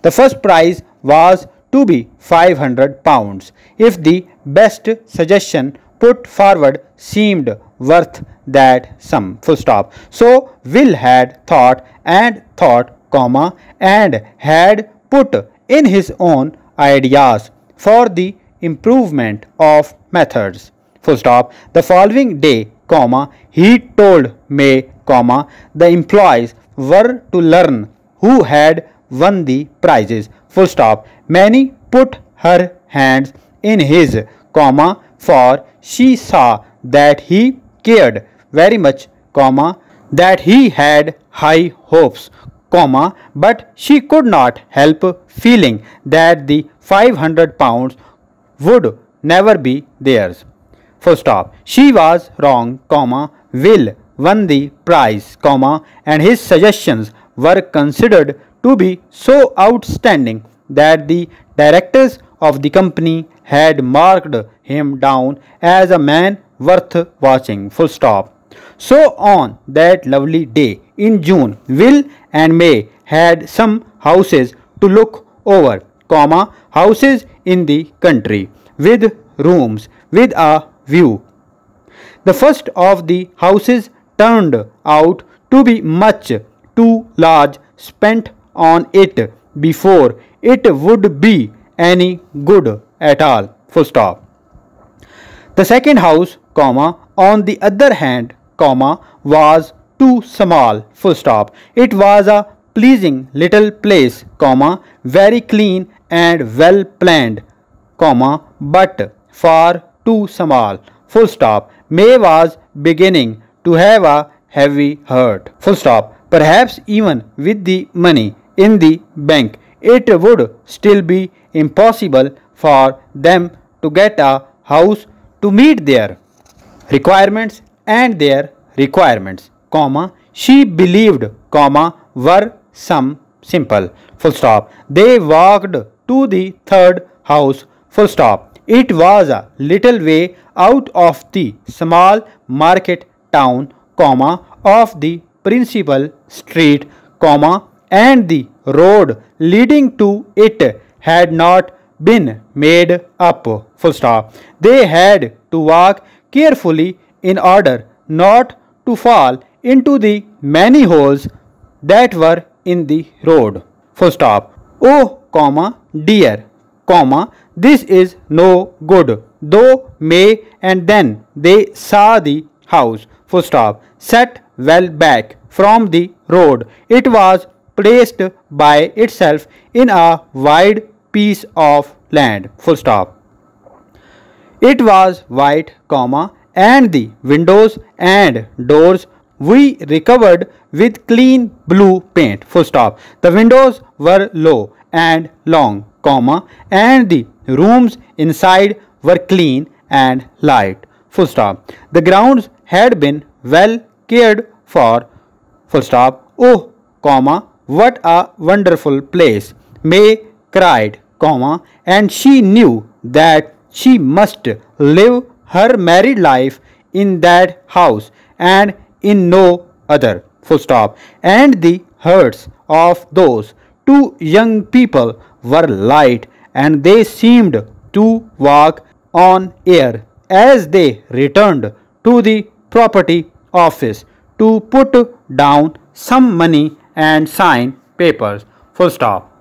The first prize was to be 500 pounds. If the best suggestion put forward seemed worth that sum full stop. So will had thought and thought comma and had put in his own ideas for the improvement of methods full stop. The following day comma he told may comma the employees were to learn who had won the prizes. Full stop May put her hands in his comma for she saw that he cared very much comma that he had high hopes comma but she could not help feeling that the 500 pounds would never be theirs. Full stop she was wrong comma will won the prize comma and his suggestions were considered to be so outstanding that the directors of the company had marked him down as a man worth watching full stop. So on that lovely day in june will and may had some houses to look over comma houses in the country with rooms with a view. The first of the houses turned out to be much too large spent on it before it would be any good at all. Full stop. The second house comma on the other hand comma was too small. Full stop. It was a pleasing little place comma very clean and well planned comma but far too small. Full stop. May was beginning to have a heavy heart. Full stop. Perhaps even with the money in the bank. It would still be impossible for them to get a house to meet their requirements and their requirements comma she believed comma were some simple. Full stop. They walked to the third house. Full stop. It was a little way out of the small market town comma of the principal street comma and the road leading to it had not been made up. Full stop. They had to walk carefully in order not to fall into the many holes that were in the road. Full stop. Oh comma dear comma this is no good. Though may and then they saw the house. Full stop. Set well back from the road. It was placed by itself in a wide piece of land full stop. It was white comma and the windows and doors we recovered with clean blue paint full stop. The windows were low and long comma and the rooms inside were clean and light full stop. The grounds had been well cared for full stop. Oh comma what a wonderful place. May cried comma and she knew that she must live her married life in that house and in no other. Full stop. And the hearts of those two young people were light and they seemed to walk on air as they returned to the property office to put down some money and sign papers. Full stop